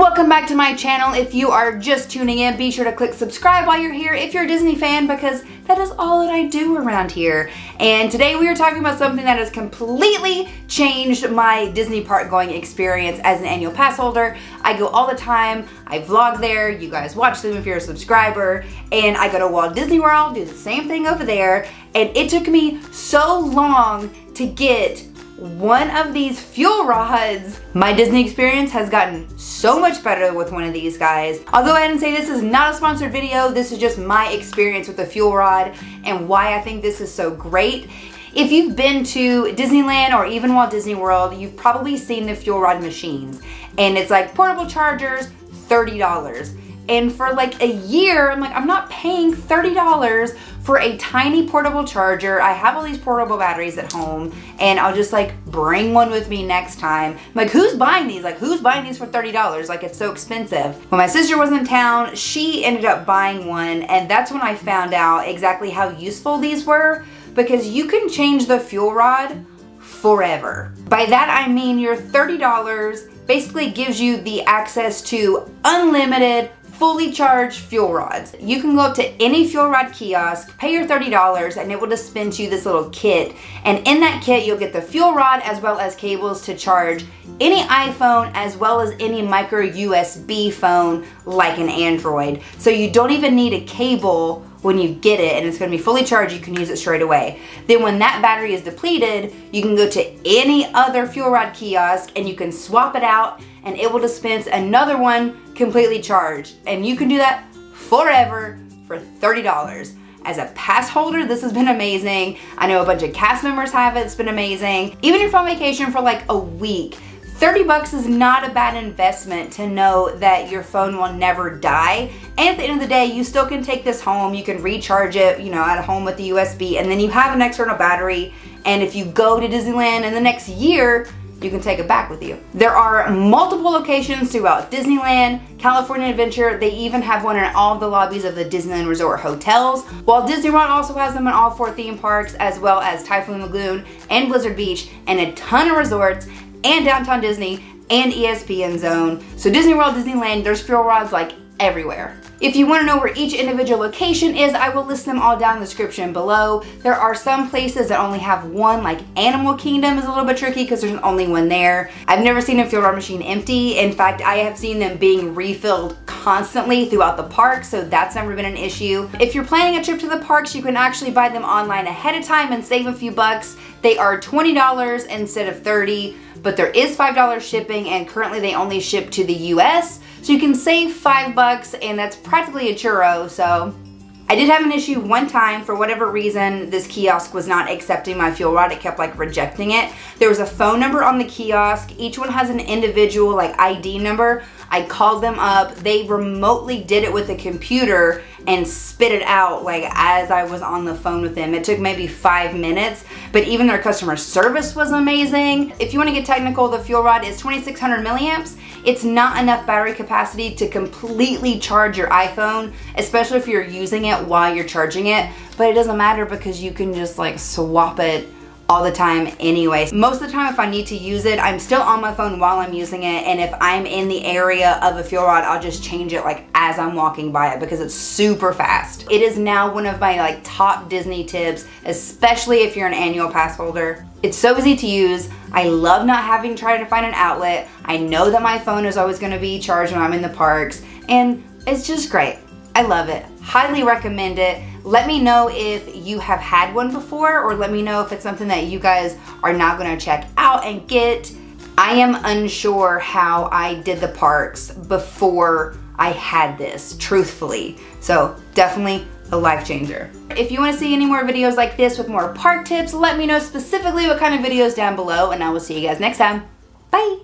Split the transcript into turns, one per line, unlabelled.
Welcome back to my channel. If you are just tuning in, be sure to click subscribe while you're here if you're a Disney fan because that is all that I do around here. And today we are talking about something that has completely changed my Disney park going experience as an annual pass holder. I go all the time, I vlog there, you guys watch them if you're a subscriber, and I go to Walt Disney World, do the same thing over there, and it took me so long to get one of these fuel rods. My Disney experience has gotten so much better with one of these guys. I'll go ahead and say this is not a sponsored video. This is just my experience with the fuel rod and why I think this is so great. If you've been to Disneyland or even Walt Disney World, you've probably seen the fuel rod machines. And it's like portable chargers, $30. And for like a year, I'm like, I'm not paying $30 for a tiny portable charger. I have all these portable batteries at home and I'll just like bring one with me next time. I'm like, who's buying these? Like, who's buying these for $30? Like, it's so expensive. When my sister was in town, she ended up buying one and that's when I found out exactly how useful these were because you can change the fuel rod forever. By that I mean your $30 basically gives you the access to unlimited fully charged fuel rods. You can go up to any fuel rod kiosk, pay your $30, and it will dispense you this little kit. And in that kit, you'll get the fuel rod as well as cables to charge any iPhone as well as any micro USB phone like an Android. So you don't even need a cable when you get it and it's gonna be fully charged, you can use it straight away. Then when that battery is depleted, you can go to any other fuel rod kiosk and you can swap it out and it will dispense another one completely charged. And you can do that forever for $30. As a pass holder, this has been amazing. I know a bunch of cast members have it, it's been amazing. Even if on vacation for like a week, 30 bucks is not a bad investment to know that your phone will never die. And at the end of the day, you still can take this home, you can recharge it, you know, at home with the USB, and then you have an external battery. And if you go to Disneyland in the next year, you can take it back with you. There are multiple locations throughout Disneyland, California Adventure, they even have one in all of the lobbies of the Disneyland Resort hotels, while Disney World also has them in all four theme parks, as well as Typhoon Lagoon and Blizzard Beach, and a ton of resorts, and Downtown Disney and ESPN Zone. So Disney World, Disneyland, there's fuel rods like everywhere. If you want to know where each individual location is, I will list them all down in the description below. There are some places that only have one, like Animal Kingdom is a little bit tricky because there's only one there. I've never seen a fuel rod machine empty. In fact, I have seen them being refilled constantly throughout the park, so that's never been an issue. If you're planning a trip to the parks, you can actually buy them online ahead of time and save a few bucks. They are $20 instead of 30 but there is $5 shipping and currently they only ship to the US. So you can save five bucks and that's practically a churro. So I did have an issue one time for whatever reason this kiosk was not accepting my fuel rod. It kept like rejecting it. There was a phone number on the kiosk. Each one has an individual like ID number. I called them up. They remotely did it with a computer and spit it out like as I was on the phone with them. It took maybe five minutes, but even their customer service was amazing. If you wanna get technical, the fuel rod is 2600 milliamps. It's not enough battery capacity to completely charge your iPhone, especially if you're using it while you're charging it, but it doesn't matter because you can just like swap it all the time anyway. Most of the time if I need to use it, I'm still on my phone while I'm using it and if I'm in the area of a fuel rod, I'll just change it like as I'm walking by it because it's super fast. It is now one of my like top Disney tips, especially if you're an annual pass holder. It's so easy to use. I love not having to try to find an outlet. I know that my phone is always gonna be charged when I'm in the parks and it's just great. I love it. Highly recommend it. Let me know if you have had one before or let me know if it's something that you guys are now gonna check out and get. I am unsure how I did the parks before I had this, truthfully. So definitely a life changer. If you wanna see any more videos like this with more park tips, let me know specifically what kind of videos down below and I will see you guys next time. Bye.